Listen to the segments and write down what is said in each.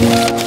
Bye.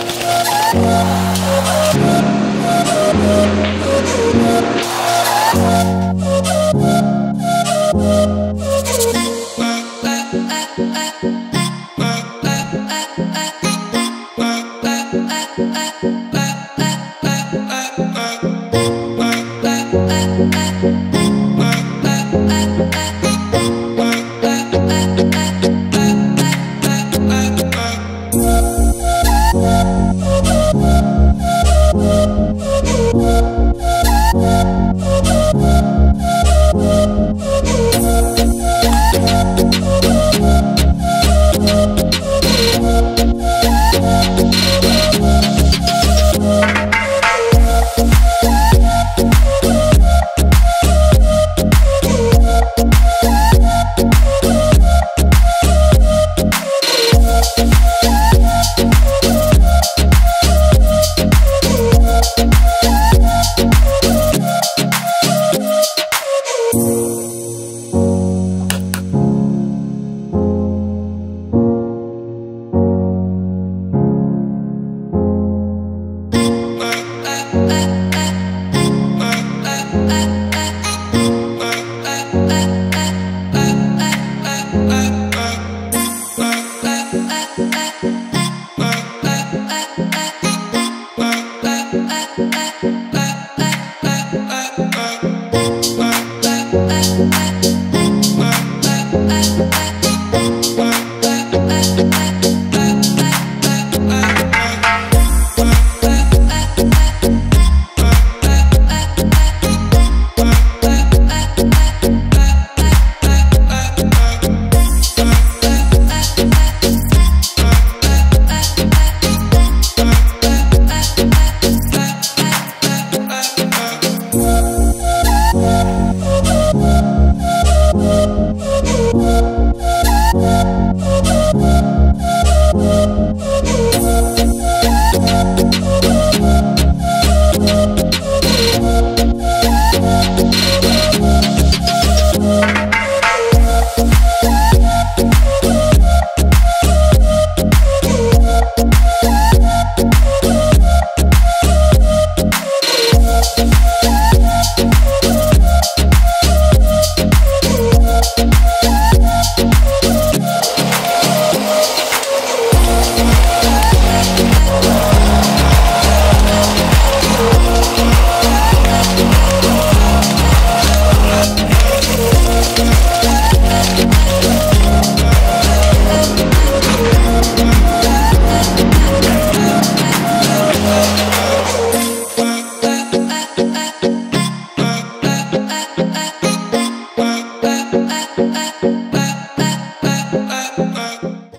back.